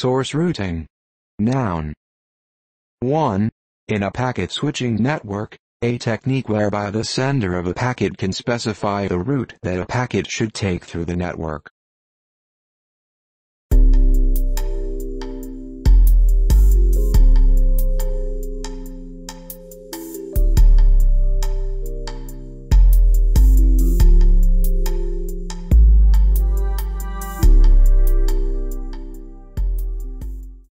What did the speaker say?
Source routing. Noun. 1. In a packet switching network, a technique whereby the sender of a packet can specify the route that a packet should take through the network.